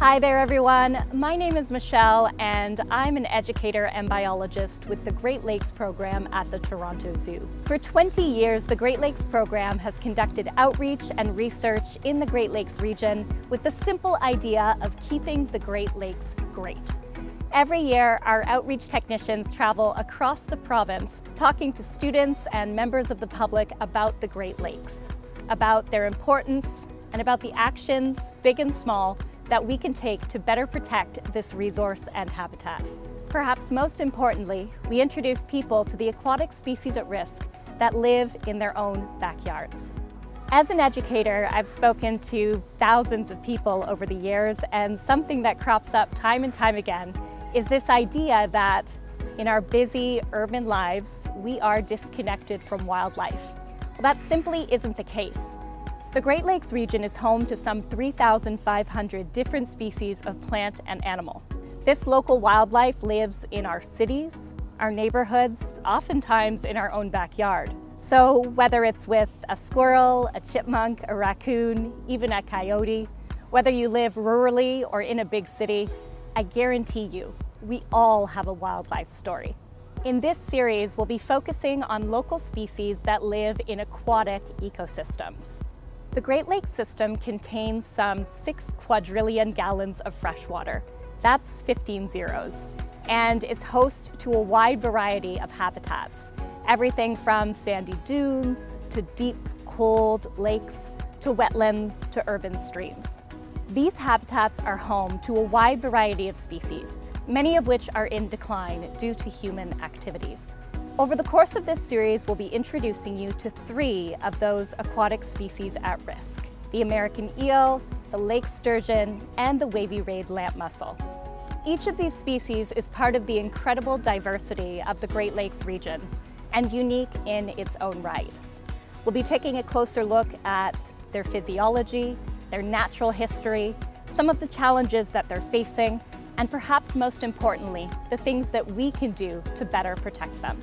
Hi there everyone, my name is Michelle and I'm an educator and biologist with the Great Lakes Program at the Toronto Zoo. For 20 years, the Great Lakes Program has conducted outreach and research in the Great Lakes region with the simple idea of keeping the Great Lakes great. Every year, our outreach technicians travel across the province talking to students and members of the public about the Great Lakes, about their importance, and about the actions, big and small, that we can take to better protect this resource and habitat. Perhaps most importantly, we introduce people to the aquatic species at risk that live in their own backyards. As an educator, I've spoken to thousands of people over the years, and something that crops up time and time again is this idea that in our busy urban lives, we are disconnected from wildlife. Well, that simply isn't the case. The Great Lakes region is home to some 3,500 different species of plant and animal. This local wildlife lives in our cities, our neighborhoods, oftentimes in our own backyard. So whether it's with a squirrel, a chipmunk, a raccoon, even a coyote, whether you live rurally or in a big city, I guarantee you, we all have a wildlife story. In this series, we'll be focusing on local species that live in aquatic ecosystems. The Great Lakes system contains some 6 quadrillion gallons of fresh water. That's 15 zeros. And is host to a wide variety of habitats. Everything from sandy dunes to deep, cold lakes to wetlands to urban streams. These habitats are home to a wide variety of species, many of which are in decline due to human activities. Over the course of this series, we'll be introducing you to three of those aquatic species at risk, the American eel, the lake sturgeon, and the wavy-rayed lamp mussel. Each of these species is part of the incredible diversity of the Great Lakes region and unique in its own right. We'll be taking a closer look at their physiology, their natural history, some of the challenges that they're facing, and perhaps most importantly, the things that we can do to better protect them.